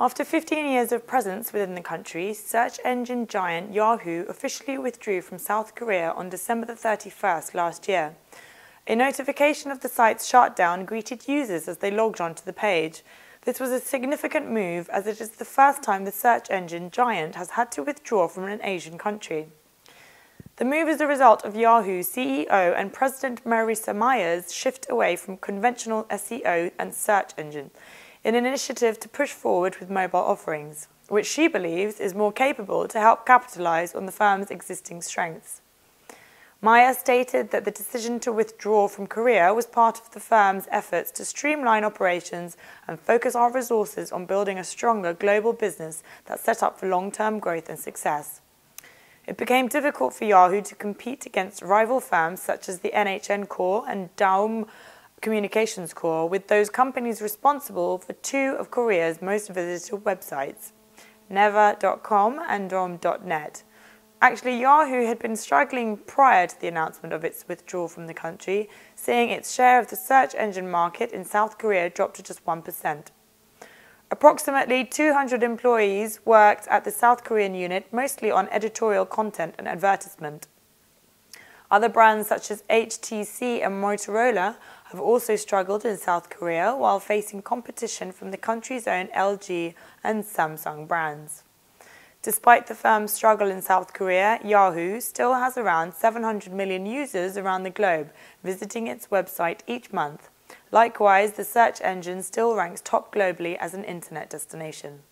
After 15 years of presence within the country, search engine giant Yahoo officially withdrew from South Korea on December the 31st last year. A notification of the site's shutdown greeted users as they logged onto the page. This was a significant move as it is the first time the search engine giant has had to withdraw from an Asian country. The move is the result of Yahoo CEO and President Marissa Mayer's shift away from conventional SEO and search engine in an initiative to push forward with mobile offerings, which she believes is more capable to help capitalize on the firm's existing strengths. Mayer stated that the decision to withdraw from Korea was part of the firm's efforts to streamline operations and focus our resources on building a stronger global business that's set up for long-term growth and success. It became difficult for Yahoo to compete against rival firms such as the NHN Corp and Daum Communications Corp with those companies responsible for two of Korea's most visited websites, Naver.com and Daum.net. Actually, Yahoo had been struggling prior to the announcement of its withdrawal from the country, seeing its share of the search engine market in South Korea drop to just 1%. Approximately 200 employees worked at the South Korean unit, mostly on editorial content and advertisement. Other brands such as HTC and Motorola have also struggled in South Korea while facing competition from the country's own LG and Samsung brands. Despite the firm's struggle in South Korea, Yahoo still has around 700 million users around the globe visiting its website each month. Likewise, the search engine still ranks top globally as an internet destination.